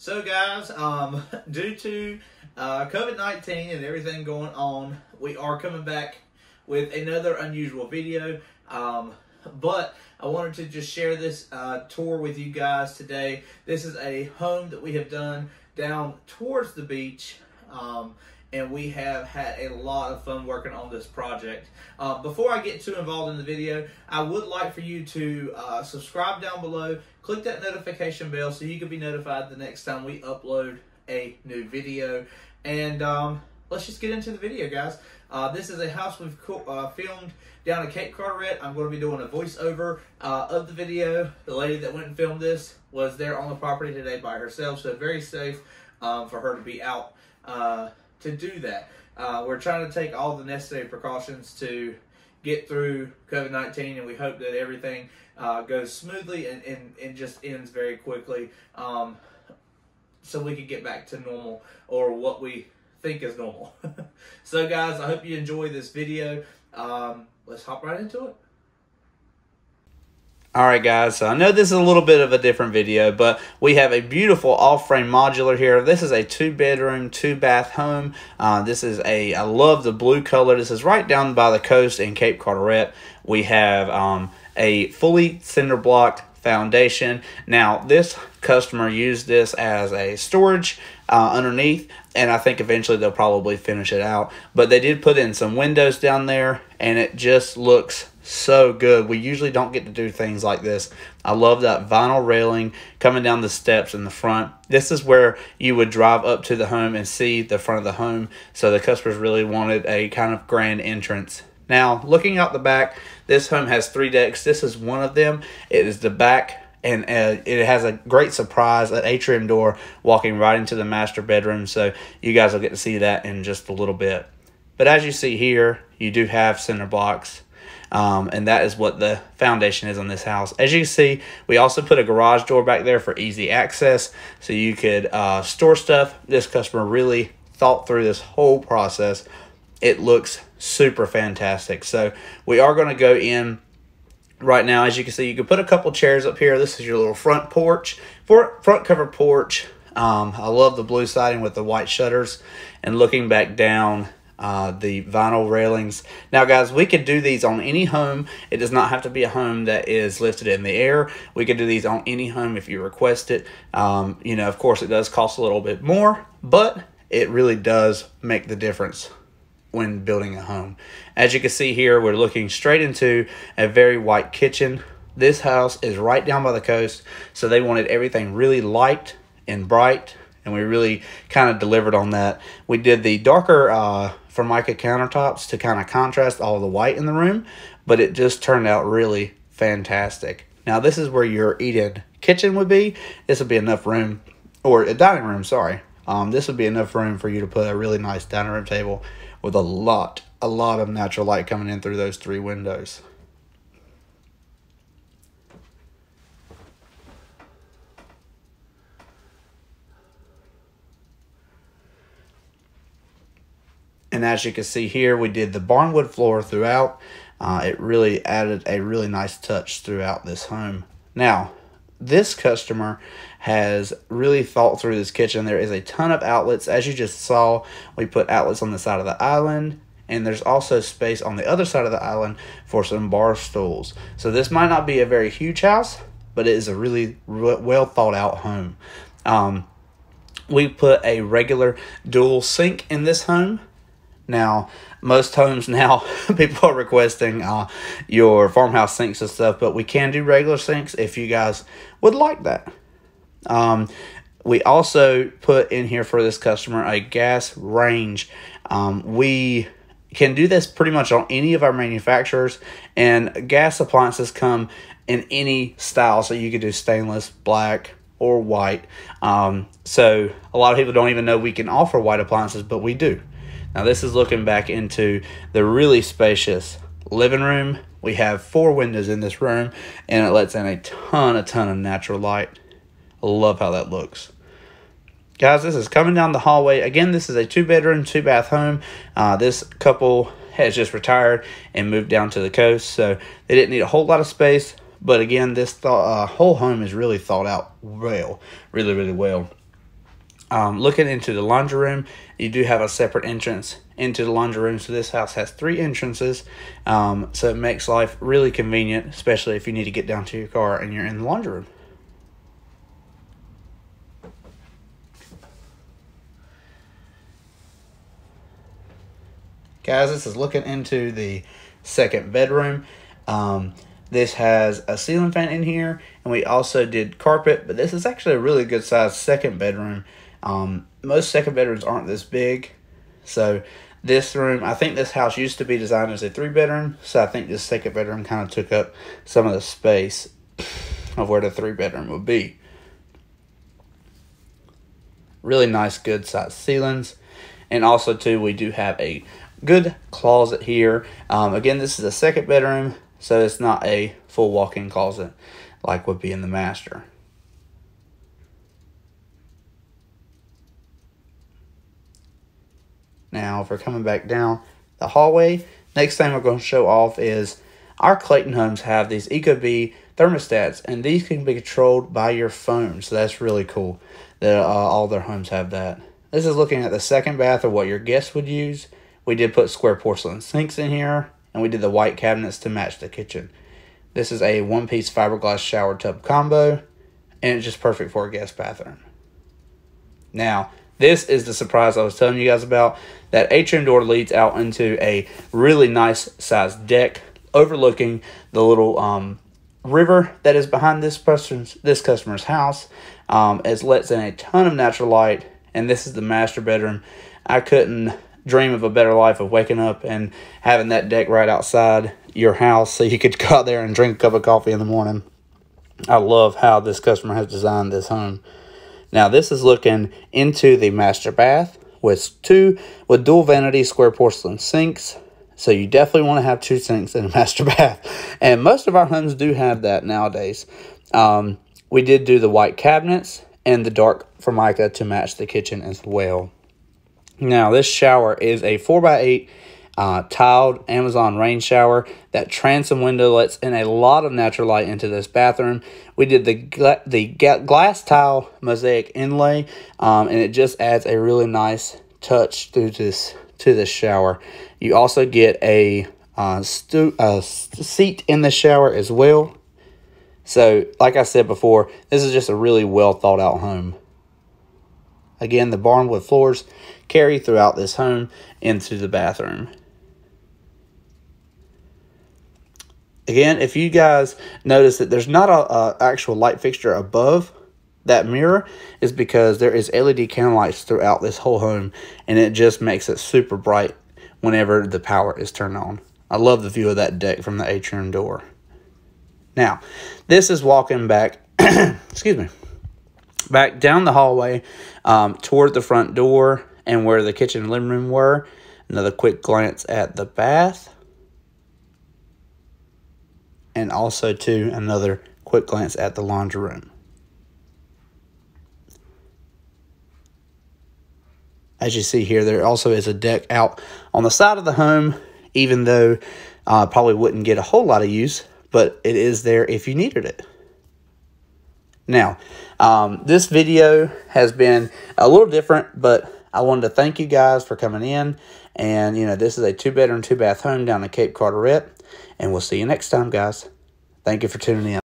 So, guys, um, due to uh, COVID 19 and everything going on, we are coming back with another unusual video. Um, but I wanted to just share this uh, tour with you guys today. This is a home that we have done down towards the beach. Um, and we have had a lot of fun working on this project. Uh, before I get too involved in the video, I would like for you to uh, subscribe down below, click that notification bell so you can be notified the next time we upload a new video. And um, let's just get into the video, guys. Uh, this is a house we've uh, filmed down at Cape Carteret. I'm going to be doing a voiceover uh, of the video. The lady that went and filmed this was there on the property today by herself, so very safe um, for her to be out uh, to do that. Uh, we're trying to take all the necessary precautions to get through COVID 19, and we hope that everything uh, goes smoothly and, and, and just ends very quickly um, so we can get back to normal or what we think is normal. so, guys, I hope you enjoy this video. Um, let's hop right into it. Alright guys, so I know this is a little bit of a different video, but we have a beautiful off-frame modular here. This is a two-bedroom, two-bath home. Uh, this is a, I love the blue color. This is right down by the coast in Cape Carteret. We have um, a fully cinder blocked foundation. Now, this customer used this as a storage uh, underneath, and I think eventually they'll probably finish it out. But they did put in some windows down there, and it just looks so good. We usually don't get to do things like this. I love that vinyl railing coming down the steps in the front. This is where you would drive up to the home and see the front of the home. So the customers really wanted a kind of grand entrance. Now, looking out the back, this home has three decks. This is one of them. It is the back and uh, it has a great surprise an atrium door walking right into the master bedroom so you guys will get to see that in just a little bit but as you see here you do have cinder blocks um, and that is what the foundation is on this house. As you can see, we also put a garage door back there for easy access so you could uh, store stuff. This customer really thought through this whole process. It looks super fantastic. So we are going to go in right now. As you can see, you can put a couple chairs up here. This is your little front porch, front cover porch. Um, I love the blue siding with the white shutters. And looking back down, uh, the vinyl railings. Now, guys, we could do these on any home. It does not have to be a home that is lifted in the air. We could do these on any home if you request it. Um, you know, of course, it does cost a little bit more, but it really does make the difference when building a home. As you can see here, we're looking straight into a very white kitchen. This house is right down by the coast, so they wanted everything really light and bright and we really kind of delivered on that. We did the darker uh, Formica countertops to kind of contrast all the white in the room, but it just turned out really fantastic. Now this is where your eat-in kitchen would be. This would be enough room, or a dining room, sorry. Um, this would be enough room for you to put a really nice dining room table with a lot, a lot of natural light coming in through those three windows. And as you can see here, we did the barnwood floor throughout. Uh, it really added a really nice touch throughout this home. Now, this customer has really thought through this kitchen. There is a ton of outlets. As you just saw, we put outlets on the side of the island, and there's also space on the other side of the island for some bar stools. So this might not be a very huge house, but it is a really well thought out home. Um, we put a regular dual sink in this home. Now, most homes now, people are requesting uh, your farmhouse sinks and stuff, but we can do regular sinks if you guys would like that. Um, we also put in here for this customer a gas range. Um, we can do this pretty much on any of our manufacturers, and gas appliances come in any style. So you could do stainless, black, or white. Um, so a lot of people don't even know we can offer white appliances, but we do. Now this is looking back into the really spacious living room. We have four windows in this room and it lets in a ton, a ton of natural light. I love how that looks. Guys, this is coming down the hallway. Again, this is a two bedroom, two bath home. Uh, this couple has just retired and moved down to the coast, so they didn't need a whole lot of space. But again, this th- uh, whole home is really thought out well, really, really well. Um, looking into the laundry room, you do have a separate entrance into the laundry room. So this house has three entrances. Um, so it makes life really convenient, especially if you need to get down to your car and you're in the laundry room. Guys, this is looking into the second bedroom. Um, this has a ceiling fan in here, and we also did carpet, but this is actually a really good size second bedroom. Um, most second bedrooms aren't this big, so this room, I think this house used to be designed as a three bedroom, so I think this second bedroom kind of took up some of the space of where the three bedroom would be. Really nice, good size ceilings. And also, too, we do have a good closet here. Um, again, this is a second bedroom, so it's not a full walk-in closet like would be in the master. Now, if we're coming back down the hallway, next thing we're going to show off is our Clayton homes have these Ecobee thermostats, and these can be controlled by your phone. So that's really cool that uh, all their homes have that. This is looking at the second bath of what your guests would use. We did put square porcelain sinks in here, and we did the white cabinets to match the kitchen. This is a one-piece fiberglass shower tub combo, and it's just perfect for a guest bathroom. Now, this is the surprise I was telling you guys about. That atrium door leads out into a really nice sized deck overlooking the little um, river that is behind this person's this customer's house. Um, it lets in a ton of natural light, and this is the master bedroom. I couldn't dream of a better life of waking up and having that deck right outside your house so you could go out there and drink a cup of coffee in the morning. I love how this customer has designed this home. Now this is looking into the master bath with two with dual vanity square porcelain sinks. So you definitely want to have two sinks in a master bath. And most of our homes do have that nowadays. Um, we did do the white cabinets and the dark formica to match the kitchen as well. Now this shower is a 4x8 uh, tiled Amazon rain shower. That transom window lets in a lot of natural light into this bathroom. We did the gla the glass tile mosaic inlay, um, and it just adds a really nice touch through this to this shower. You also get a uh, a seat in the shower as well. So, like I said before, this is just a really well thought out home. Again, the barnwood floors carry throughout this home into the bathroom. Again, if you guys notice that there's not a, a actual light fixture above that mirror is because there is LED candle lights throughout this whole home and it just makes it super bright whenever the power is turned on. I love the view of that deck from the atrium door. Now, this is walking back, excuse me, back down the hallway um, toward the front door and where the kitchen and living room were. Another quick glance at the bath and also to another quick glance at the laundry room. As you see here, there also is a deck out on the side of the home, even though uh, probably wouldn't get a whole lot of use, but it is there if you needed it. Now, um, this video has been a little different, but I wanted to thank you guys for coming in. And, you know, this is a two-bedroom, two-bath home down in Cape Carteret. And we'll see you next time, guys. Thank you for tuning in.